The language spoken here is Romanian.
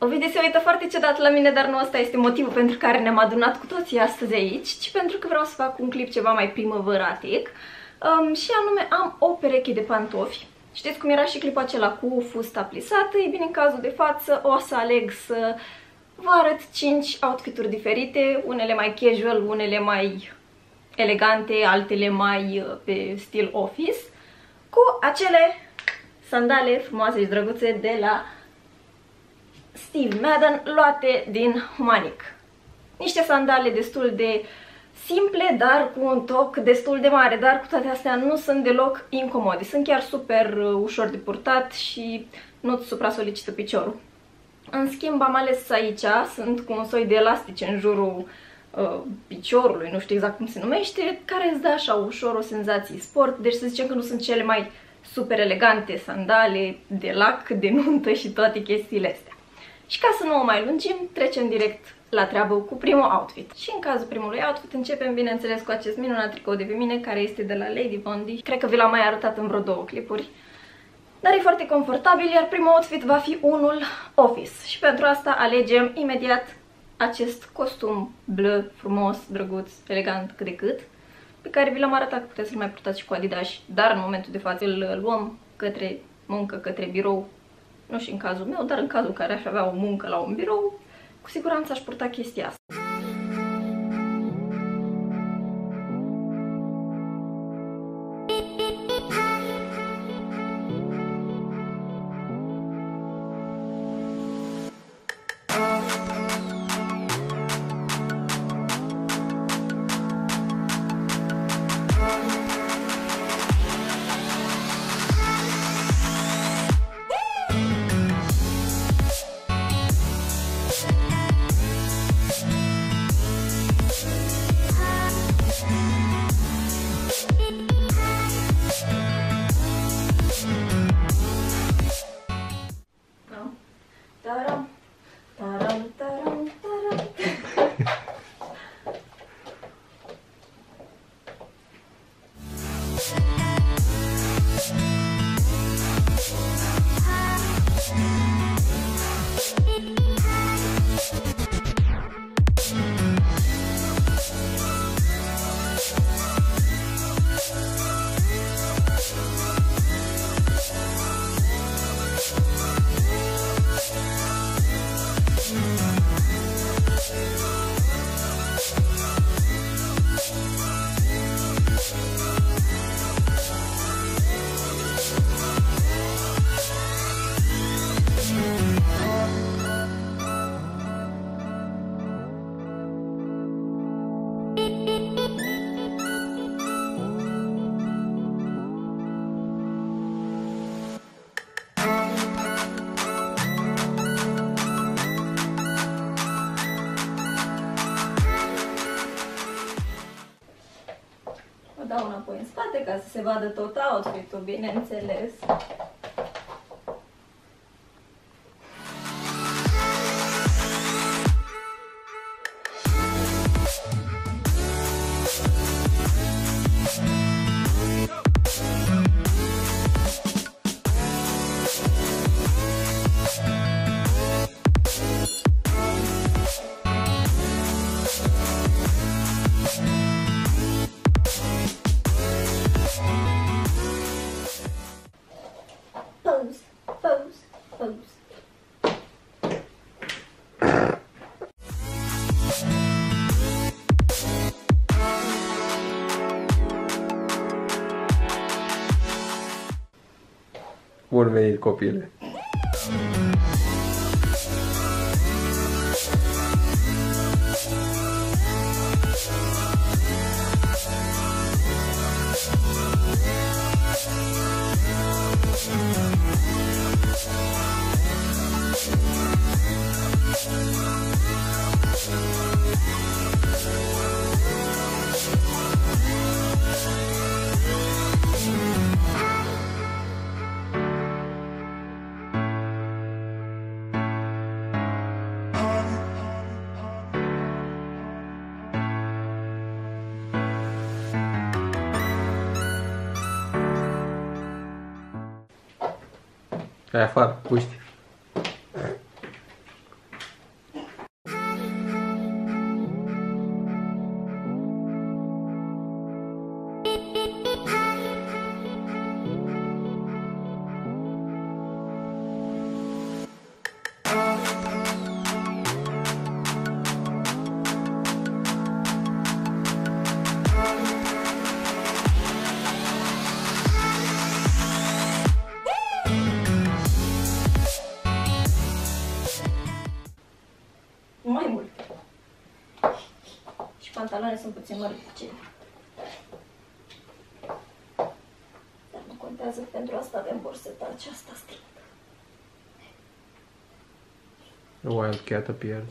Ovidiu se uită foarte ciudat la mine, dar nu asta este motivul pentru care ne-am adunat cu toții astăzi aici, ci pentru că vreau să fac un clip ceva mai primăvăratic um, și anume am o pereche de pantofi. Știți cum era și clipul acela cu fusta plisată? E bine, în cazul de față o să aleg să vă arăt 5 outfituri diferite, unele mai casual, unele mai elegante, altele mai uh, pe stil office, cu acele sandale frumoase și drăguțe de la Steve Madden luate din Humanic. Niște sandale destul de simple, dar cu un toc destul de mare, dar cu toate astea nu sunt deloc incomode. Sunt chiar super uh, ușor de purtat și nu-ți supra-solicită piciorul. În schimb, am ales aici, sunt cu un soi de elastice în jurul uh, piciorului, nu știu exact cum se numește, care îți dă așa ușor o senzație sport, deci să zicem că nu sunt cele mai super elegante sandale de lac, de nuntă și toate chestiile astea. Și ca să nu o mai lungim, trecem direct la treabă cu primul outfit. Și în cazul primului outfit începem, bineînțeles, cu acest minunat tricou de pe mine, care este de la Lady Bondi. Cred că vi l-am mai arătat în vreo două clipuri. Dar e foarte confortabil, iar primul outfit va fi unul office. Și pentru asta alegem imediat acest costum bleu, frumos, drăguț, elegant cât de cât, pe care vi l-am arătat că puteți să-l mai purtați și cu Adidas, dar în momentul de față îl luăm către muncă, către birou, nu și în cazul meu, dar în cazul în care aș avea o muncă la un birou, cu siguranță aș purta chestia asta. Spate ca să se vadă tot outfit-ul, bineînțeles. Bun venit, copile! É, Fábio, custe. Pantaloane sunt puțin măricice. Dar nu contează, pentru asta avem burseta aceasta strictă. A wild cat appears.